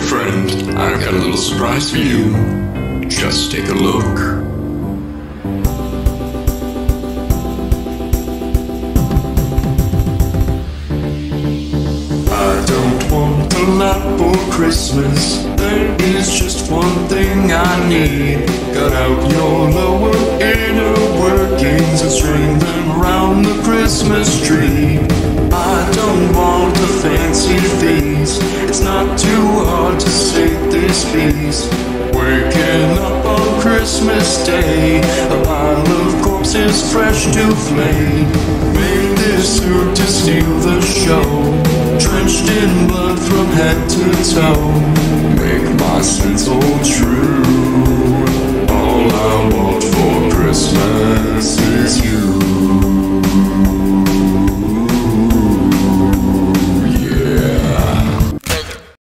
friend, I've got a little surprise for you. Just take a look. I don't want a lot for Christmas. There is just one thing I need. Cut out your lower inner workings and string them around the Christmas tree. I don't want the fancy things. It's not too state. Waking up on Christmas Day, a pile of corpses fresh to flame. Made this suit to steal the show, drenched in blood from head to toe. Make my